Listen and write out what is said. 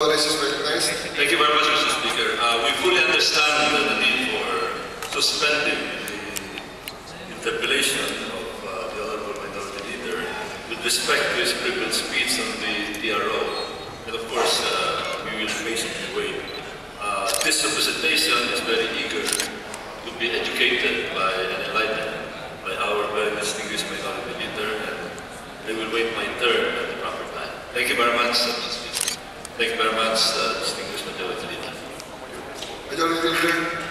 Thank you very much, Mr. Speaker. Uh, we fully understand the, need for suspending the interpellation of uh, the Honorable Minority Leader with respect to his privileged speech on the TRO. And of course, uh, we will patiently wait. Uh, this representation is very eager to be educated by and enlightened by our very distinguished Minority Leader, and they will wait my turn at the proper time. Thank you very much. Thank you very much, uh, distinguished Majority Leader. Majority Leader.